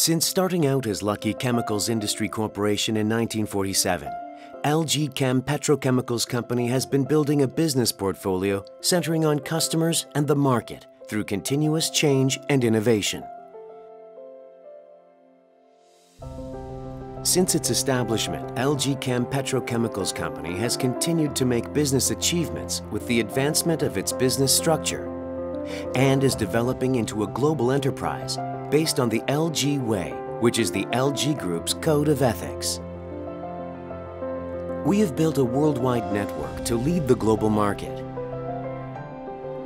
Since starting out as Lucky Chemicals Industry Corporation in 1947, LG Chem Petrochemicals Company has been building a business portfolio centering on customers and the market through continuous change and innovation. Since its establishment, LG Chem Petrochemicals Company has continued to make business achievements with the advancement of its business structure and is developing into a global enterprise based on the LG Way, which is the LG Group's code of ethics. We have built a worldwide network to lead the global market.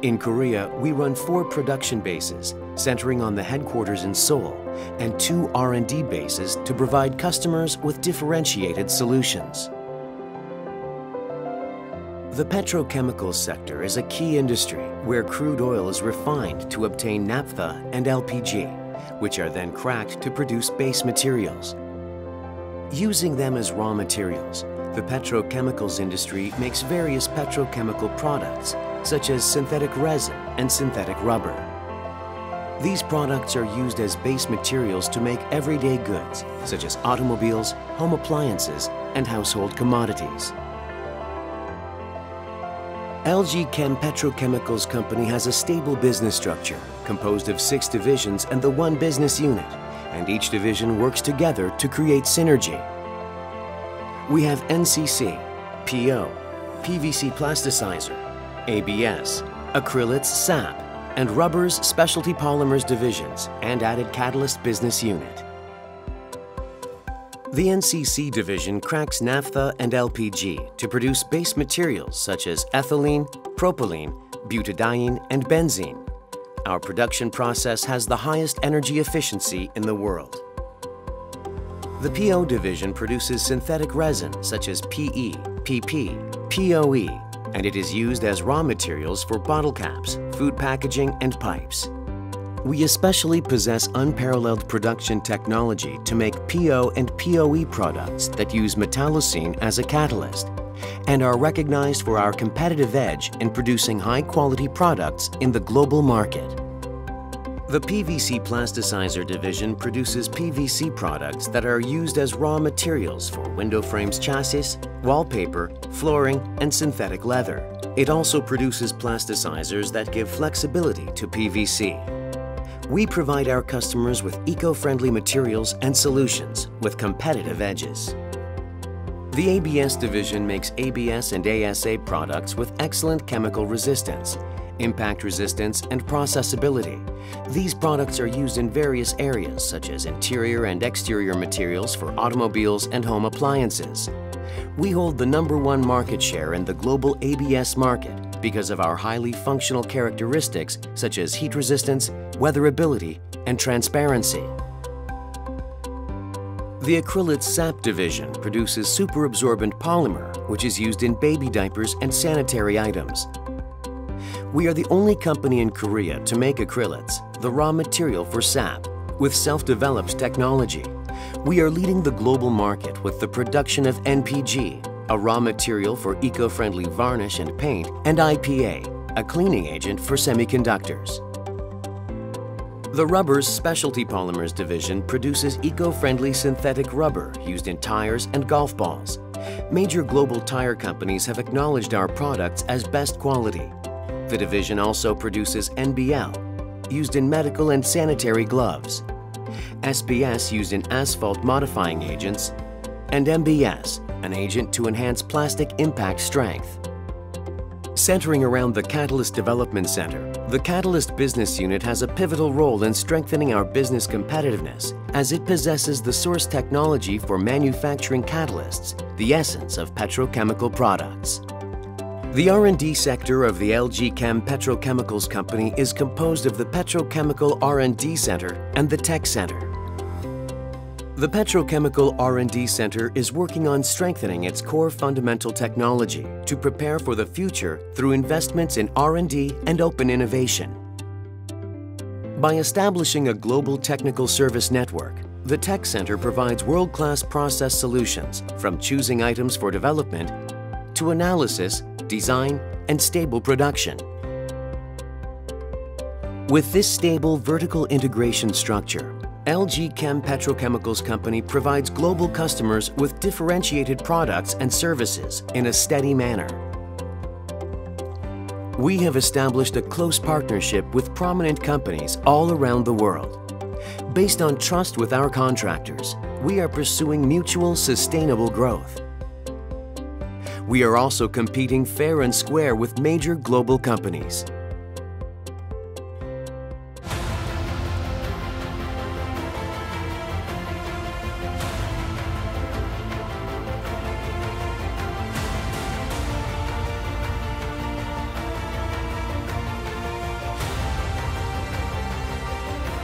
In Korea, we run four production bases, centering on the headquarters in Seoul, and two R&D bases to provide customers with differentiated solutions. The petrochemicals sector is a key industry where crude oil is refined to obtain naphtha and LPG which are then cracked to produce base materials. Using them as raw materials, the petrochemicals industry makes various petrochemical products, such as synthetic resin and synthetic rubber. These products are used as base materials to make everyday goods, such as automobiles, home appliances, and household commodities. LG Chem Petrochemicals Company has a stable business structure composed of six divisions and the one business unit, and each division works together to create synergy. We have NCC, PO, PVC plasticizer, ABS, acrylates SAP, and rubbers specialty polymers divisions and added catalyst business unit. The NCC division cracks naphtha and LPG to produce base materials such as ethylene, propylene, butadiene, and benzene. Our production process has the highest energy efficiency in the world. The PO division produces synthetic resin such as PE, PP, POE, and it is used as raw materials for bottle caps, food packaging, and pipes. We especially possess unparalleled production technology to make PO and POE products that use metallocene as a catalyst and are recognized for our competitive edge in producing high-quality products in the global market. The PVC Plasticizer division produces PVC products that are used as raw materials for window frames chassis, wallpaper, flooring, and synthetic leather. It also produces plasticizers that give flexibility to PVC we provide our customers with eco-friendly materials and solutions with competitive edges. The ABS division makes ABS and ASA products with excellent chemical resistance, impact resistance, and processability. These products are used in various areas such as interior and exterior materials for automobiles and home appliances. We hold the number one market share in the global ABS market because of our highly functional characteristics such as heat resistance, weatherability, and transparency. The Acrylates SAP division produces superabsorbent polymer, which is used in baby diapers and sanitary items. We are the only company in Korea to make acrylates, the raw material for SAP, with self-developed technology. We are leading the global market with the production of NPG, a raw material for eco-friendly varnish and paint, and IPA, a cleaning agent for semiconductors. The Rubber's Specialty Polymers division produces eco-friendly synthetic rubber used in tires and golf balls. Major global tire companies have acknowledged our products as best quality. The division also produces NBL, used in medical and sanitary gloves, SBS used in asphalt modifying agents, and MBS, an agent to enhance plastic impact strength. Centering around the Catalyst Development Center, the Catalyst Business Unit has a pivotal role in strengthening our business competitiveness as it possesses the source technology for manufacturing catalysts, the essence of petrochemical products. The R&D sector of the LG Chem Petrochemicals Company is composed of the Petrochemical R&D Center and the Tech Center. The Petrochemical R&D Center is working on strengthening its core fundamental technology to prepare for the future through investments in R&D and open innovation. By establishing a global technical service network, the Tech Center provides world-class process solutions from choosing items for development to analysis, design, and stable production. With this stable vertical integration structure, LG Chem Petrochemicals Company provides global customers with differentiated products and services in a steady manner. We have established a close partnership with prominent companies all around the world. Based on trust with our contractors, we are pursuing mutual sustainable growth. We are also competing fair and square with major global companies.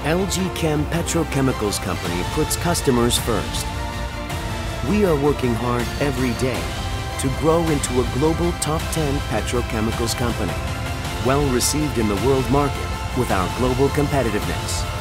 LG Chem Petrochemicals Company puts customers first. We are working hard every day to grow into a global top 10 petrochemicals company, well received in the world market with our global competitiveness.